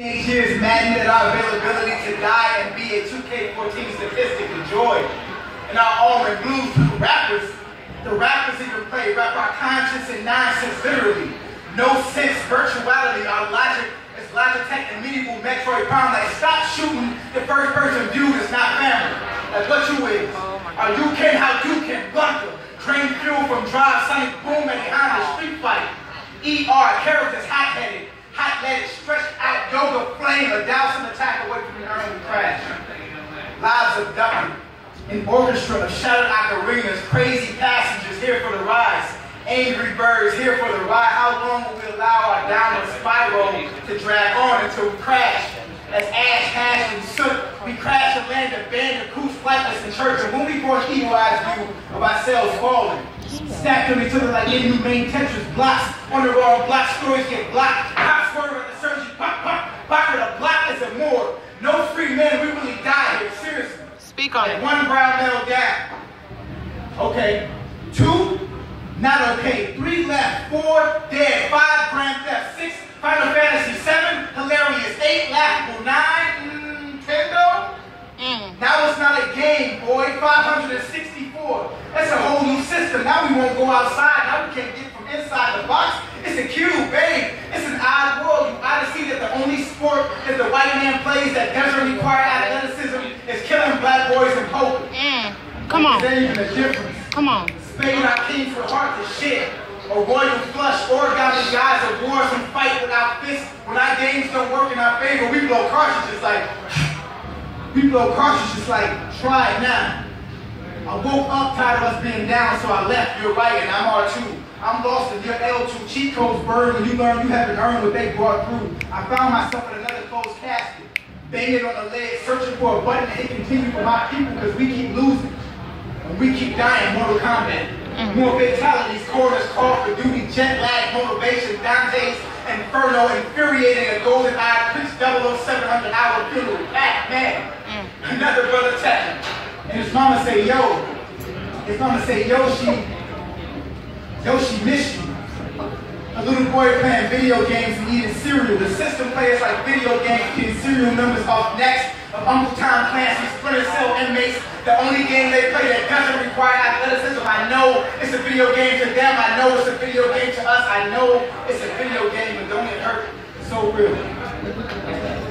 Eight years maddened at our availability to die and be a 2K14 statistic enjoyed. And our almond blues rappers, the rappers even play rap our conscience and nonsense literally. No sense, virtuality, our logic is Logitech and medieval Metroid Prime. Like stop shooting the first person view is not family. Like what you is. Are you can how you can Blanka. Drain fuel from drive, sonic boom and behind the street fight. ER, characters hot-headed hot let out yoga flame, a dousing attack away from the early crash. Lives of ducking, an orchestra of shattered ocarinas, crazy passengers here for the rise, angry birds here for the ride. How long will we allow our downward spiral to drag on until we crash? As ash, hash, and soot, we crash and land of coos flightless in church, and when we brought evil-eyed view of ourselves falling, stacked on each other like inhumane Tetris blocks. On the wrong stories get blocked. Cops swerve at the surgery, pop, pop. Pocket a block is a more. No free men, we really die here, seriously. Speak on it. One brown medal gap. Okay. Two, not okay. Three left. Four, dead. Five, grand theft. Six, Final Fantasy. Seven, hilarious. Eight, laughable. Nine, mm, ten though? Mm. Now it's not a game, boy. 564. That's a whole new system. Now we won't go outside. Now we can't get from inside the box. It's a cube, babe. It's an odd world. You ought to see that the only sport that the white man plays that doesn't require athleticism is killing black boys and poker. Mm. Come on. Even a difference. Come on. Spade our kings with hearts of shit. A royal flush, origami guys of wars and fight without fists. When our games don't work in our favor, we blow cartridges like, we blow cartridges like, try it now. I woke up tired of us being down, so I left. You're right, and I'm R2. I'm lost in your L2. Cheat codes burn when you learn you haven't earned what they brought through. I found myself in another closed casket, banging on the leg, searching for a button to hit continue for my people because we keep losing. We keep dying Mortal Kombat. Mm. More fatalities, corners, call for duty, jet lag, motivation, Dante's Inferno, infuriating, a golden eye, preach 00700 hour funeral, Pac-Man. Mm. Another brother tap. And his mama say, yo. His mama say, yo, she, yo, she miss you. A little boy playing video games and eating cereal. The system players like video games getting serial numbers off next of Uncle Tom Clancy's Splinter Cell inmates. The only game they play that doesn't require athleticism. I know it's a video game to them. I know it's a video game to us. I know it's a video game, but don't it hurt so real.